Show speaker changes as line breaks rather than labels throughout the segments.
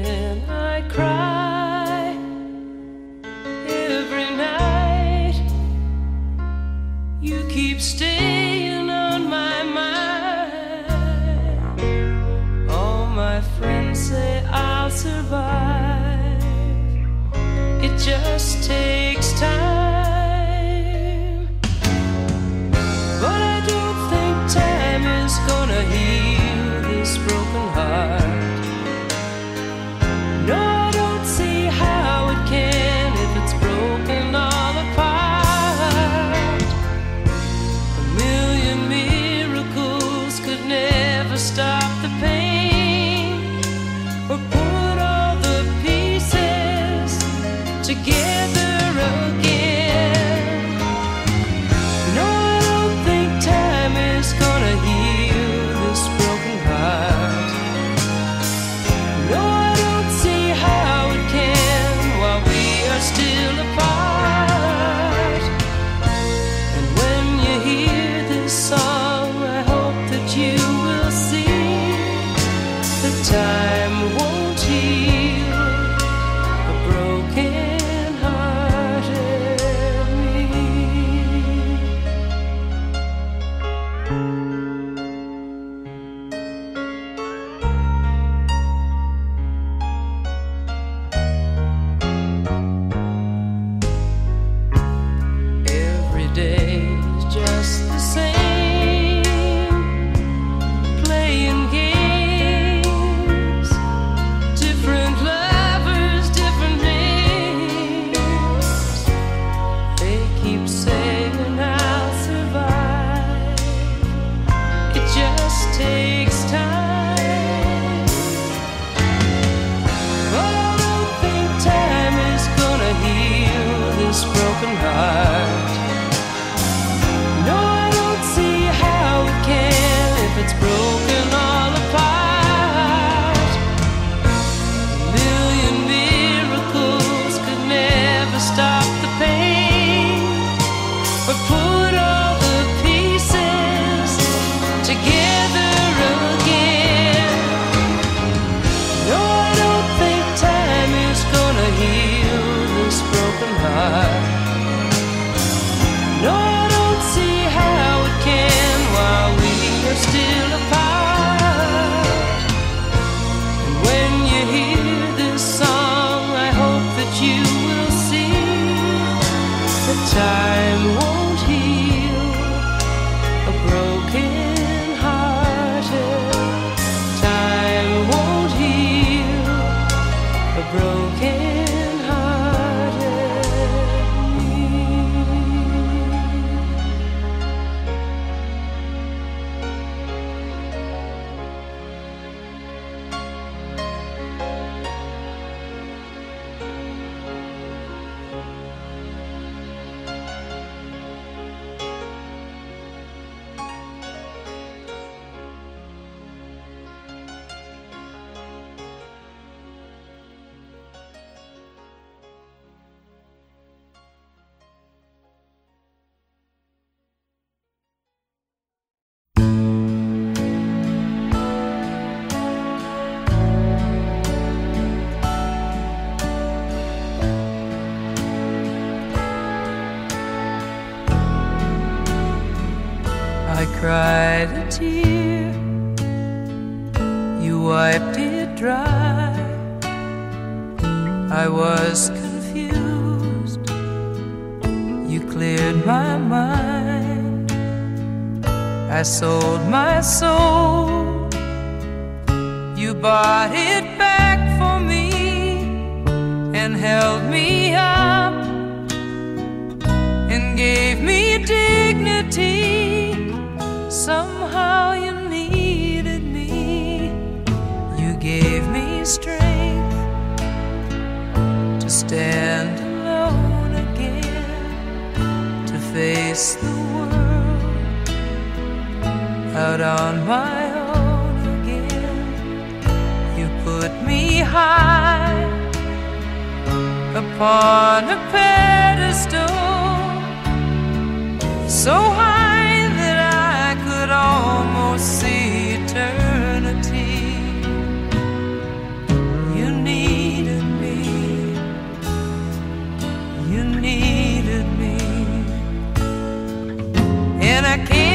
head. looking broken heart. broken. I sold my soul. You bought it back for me and held me up and gave me dignity. Somehow you needed me. You gave me strength to stand. out on my own again. You put me high upon a pedestal, so high that I could almost see eternity. You needed me, you needed me, and I can't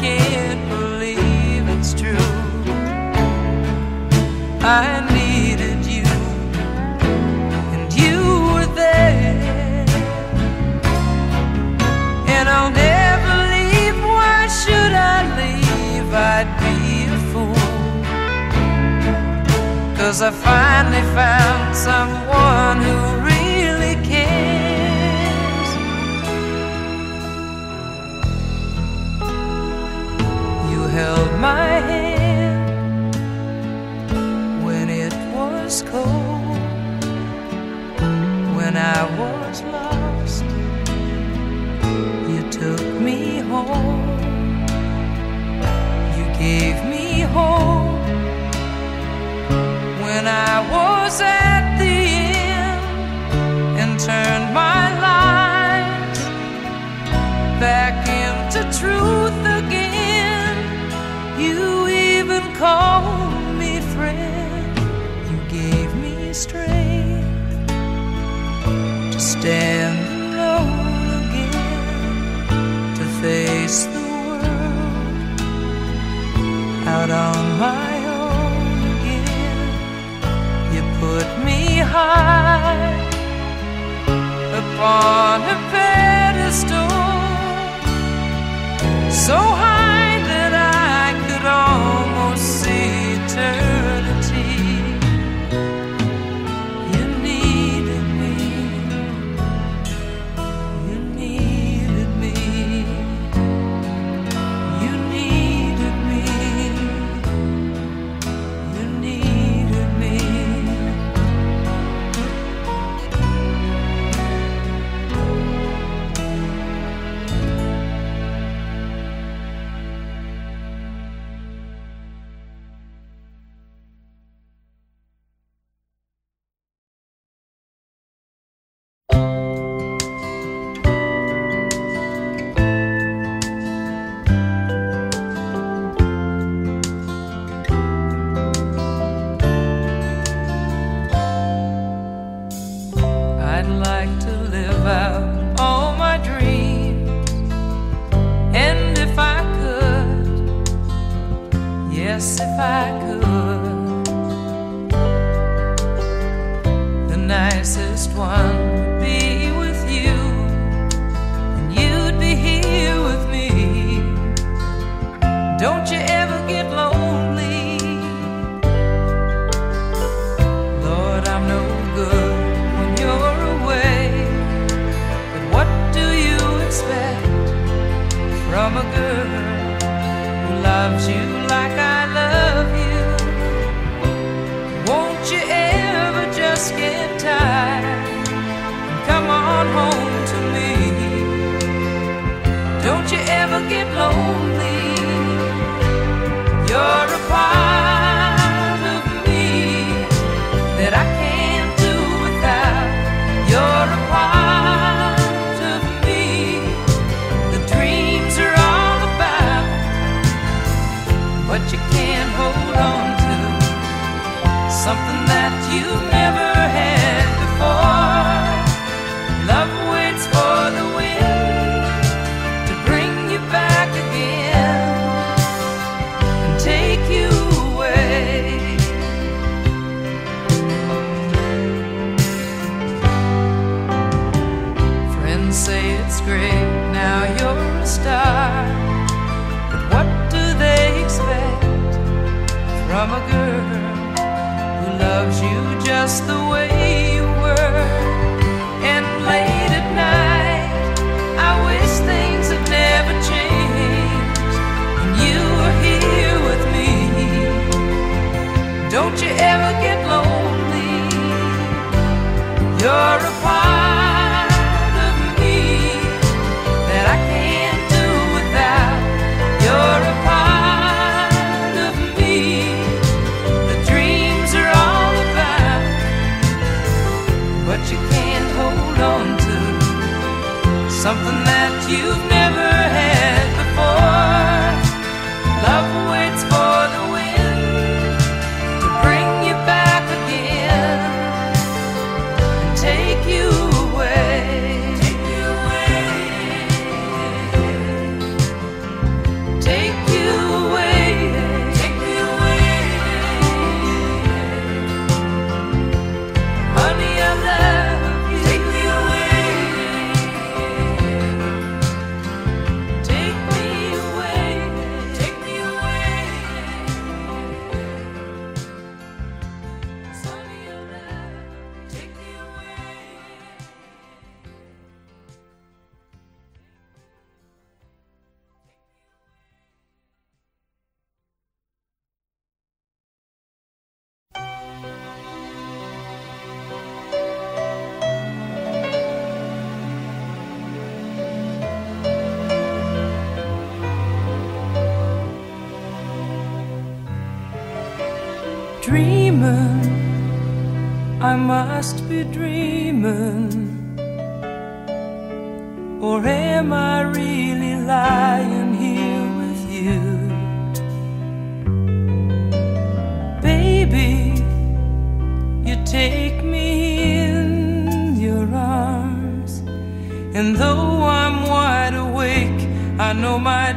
can't believe it's true. I needed you, and you were there. And I'll never leave. Why should I leave? I'd be a I finally found someone who. held my hand when it was cold, when I was lost. You took me home, you gave me hope when I was. Out stand alone again to face the world out on my own again. You put me high upon a pedestal, so high. that I dreaming, I must be dreaming. Or am I really lying here with you? Baby, you take me in your arms, and though I'm wide awake, I know my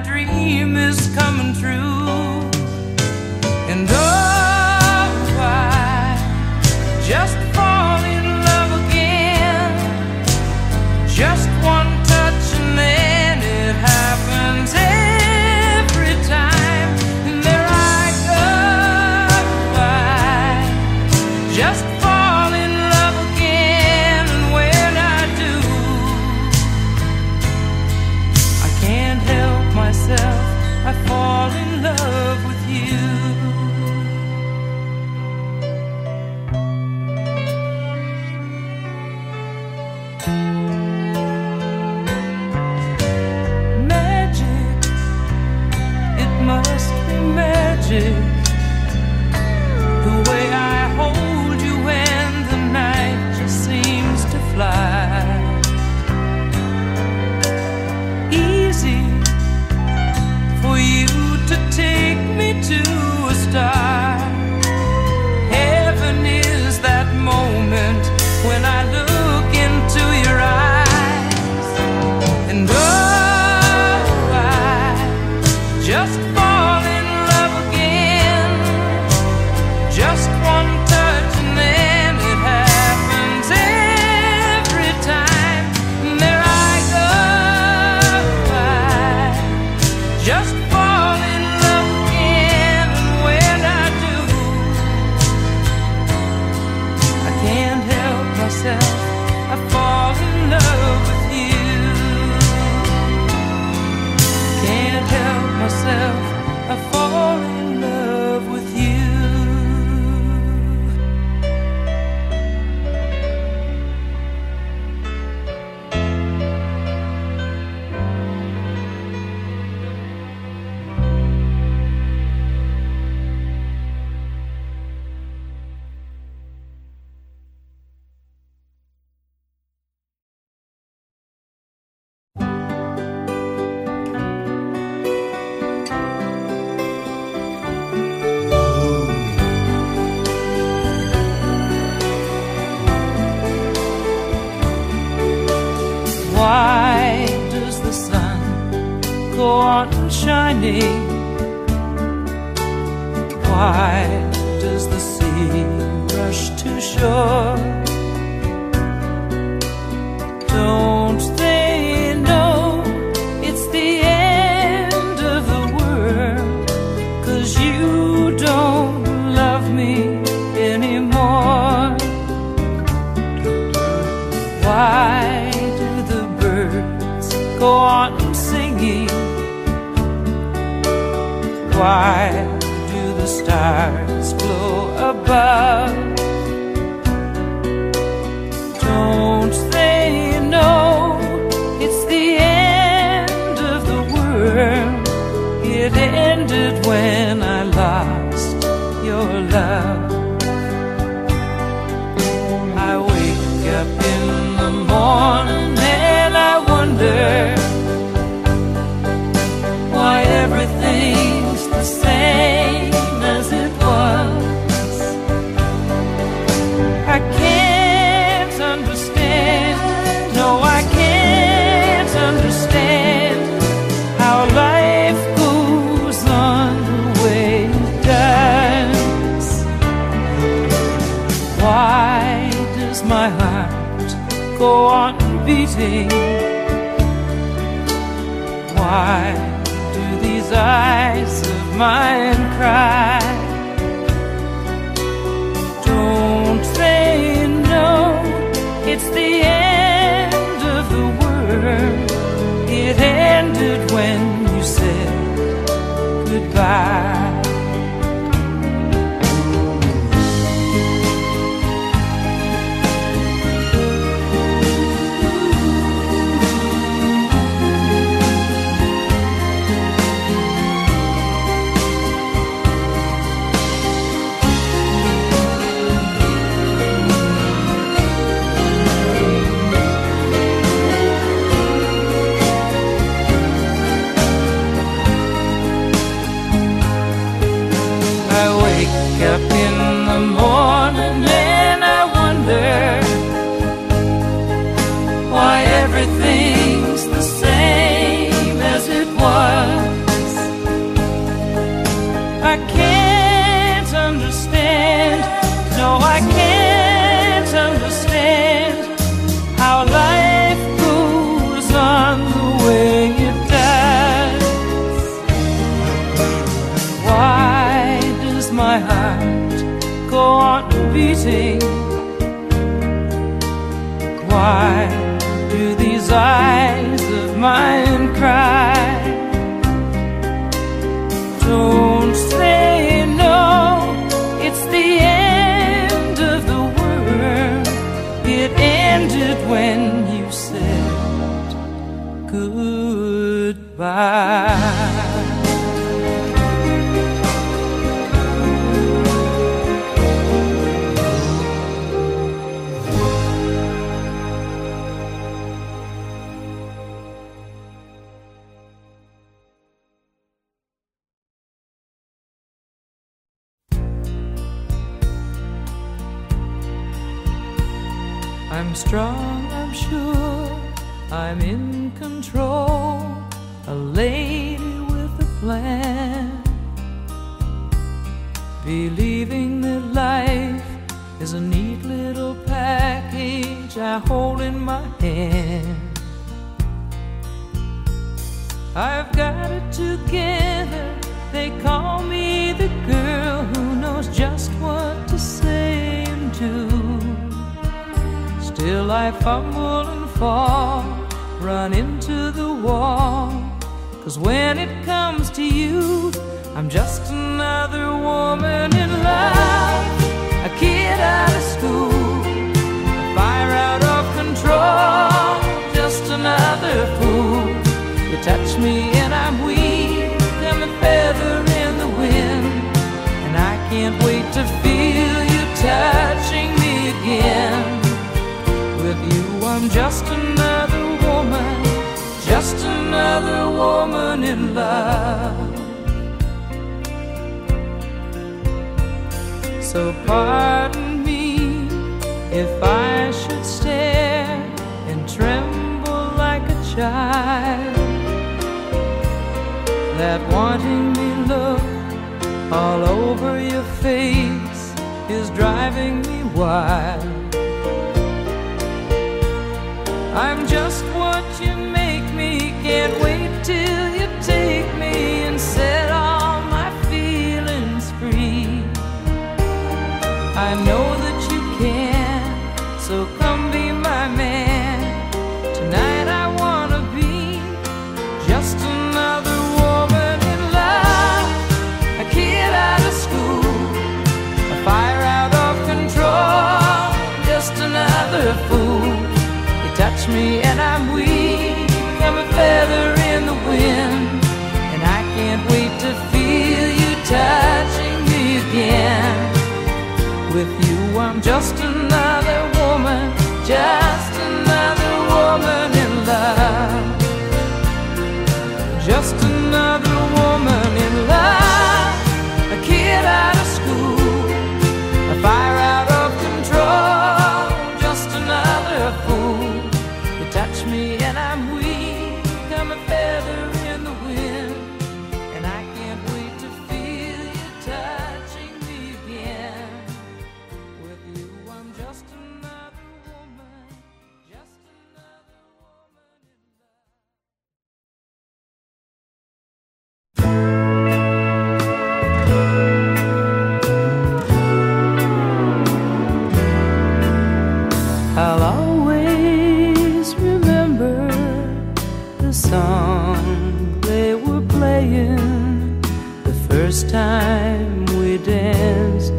sure. Don't they know it's the end of the world? Cause you don't love me anymore. Why do the birds go on singing? Why do the stars glow above? anything. Why do these eyes of mine cry? Don't they know it's the end? Wake up I'm strong, I'm sure, I'm in control, a lady with a plan. Believing that life is a neat little package I hold in my hand. I've got it together, they call me the girl who knows just what to say and do. Still I fumble and fall, run into the wall. Cause when it comes to you, I'm just another woman in love, a kid out of school, a fire out of control, just another fool. You touch me just another woman, just another woman in love. So pardon me if I should stare and tremble like a child. That wanting me look all over your face is driving me wild. I'm just what you make me. Can't wait till touch me and I'm weak, I'm a feather in the wind, and I can't wait to feel you touching me again. With you, I'm just another woman, just song they were playing the first time we danced,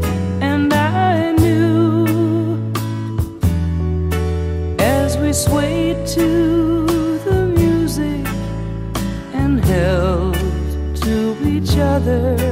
and I knew as we swayed to the music and held to each other.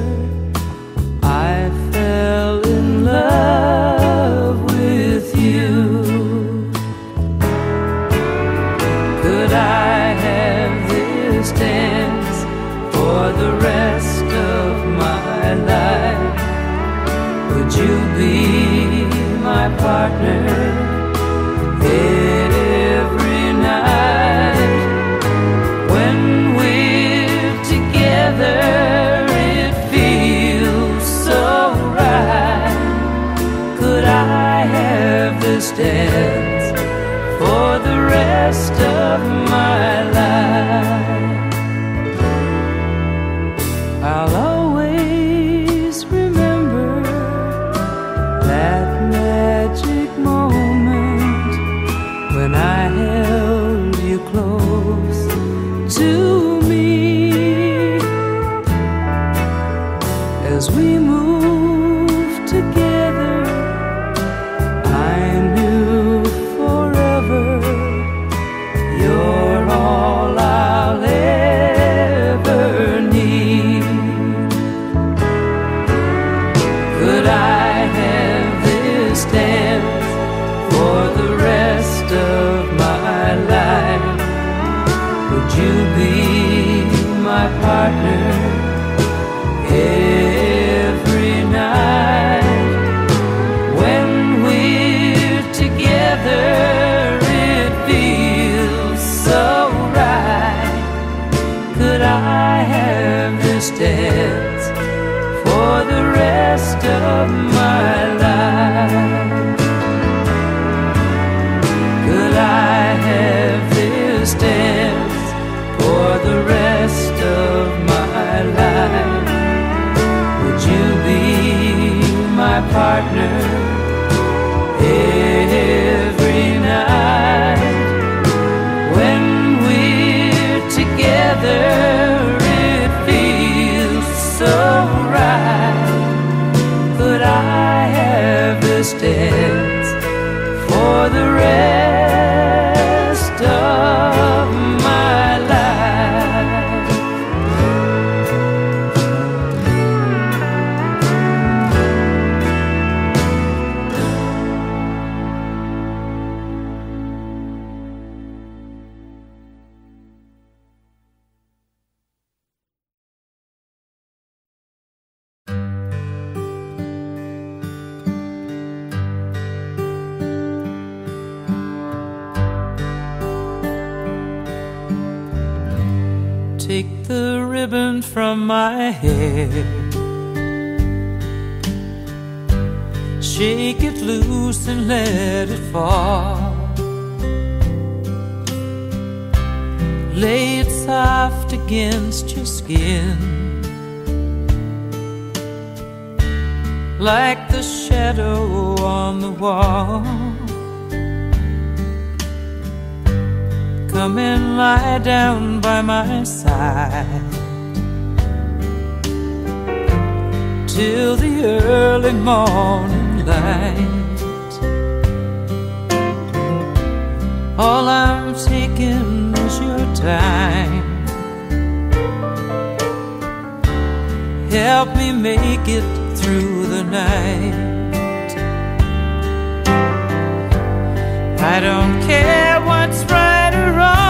close to me as we move. my. Shake it loose and let it fall. Lay it soft against your skin. Like the shadow on the wall. Come and lie down by my side. till the early morning light. All I'm taking is your time. Help me make it through the night. I don't care what's right or wrong.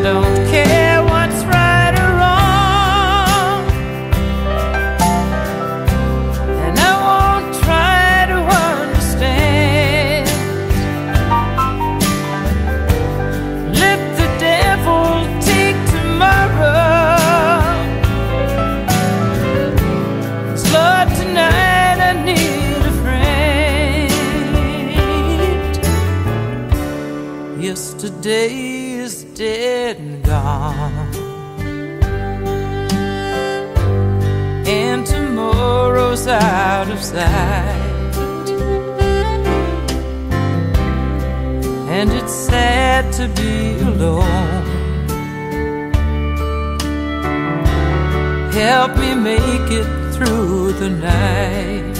I don't care what's right or wrong. And I won't try to understand. Let the devil take tomorrow. It's Lord, tonight I need a friend. Yesterday dead and gone. And tomorrow's out of sight. And it's sad to be alone. Help me make it through the night.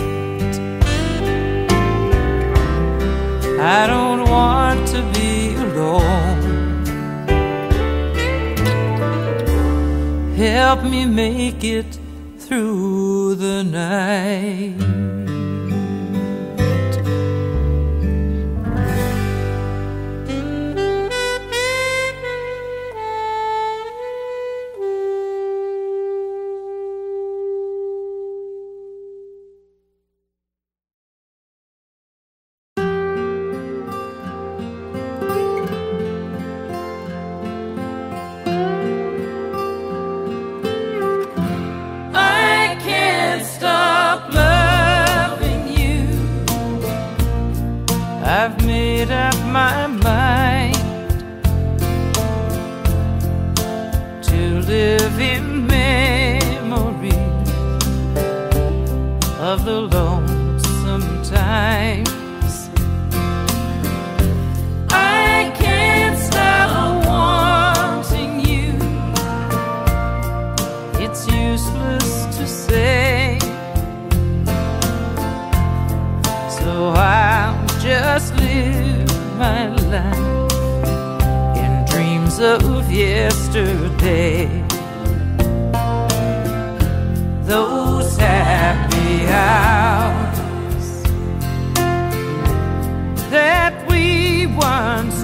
I don't want to be alone. Help me make it through the night. So I'll just live my life in dreams of yesterday. Those happy hours that we once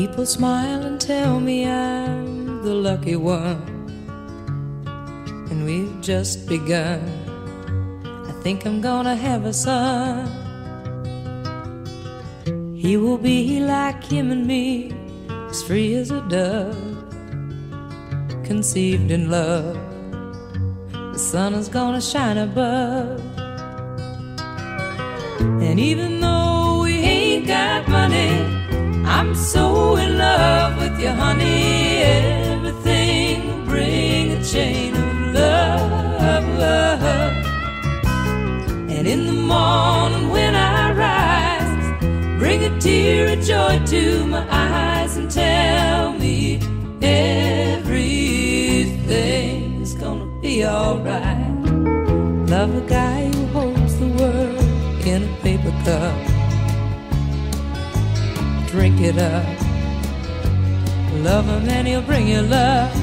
People smile and tell me I'm the lucky one. And we've just begun. I think I'm gonna have a son. He will be like him and me, as free as a dove, conceived in love. The sun is gonna shine above. And even though we ain't got money, I'm so in love with you, honey. Everything will bring a chain of love. And in the morning when I rise, bring a tear of joy to my eyes and tell me everything's gonna be alright. Love a guy who holds the world in a paper cup drink it up. Love him and he'll bring you love.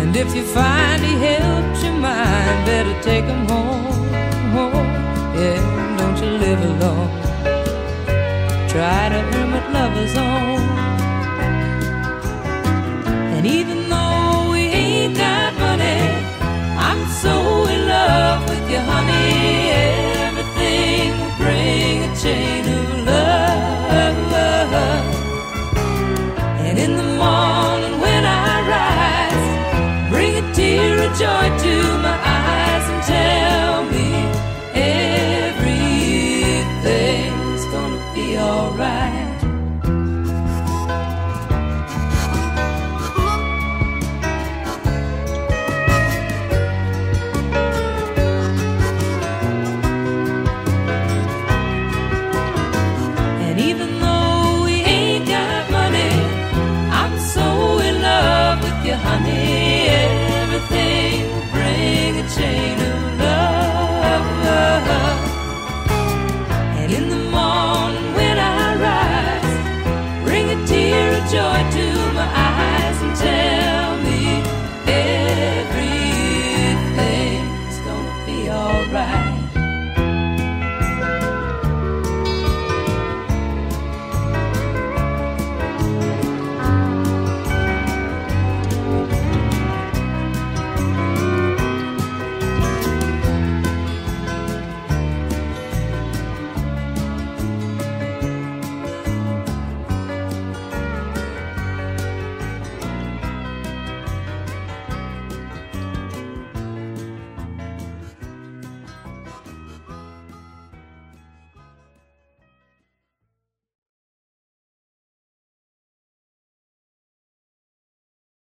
And if you find he helps your mind, better take him home, home. Yeah, don't you live alone. Try to earn what love is on. And even though we ain't got money, I'm so in love with you, honey. Yeah. even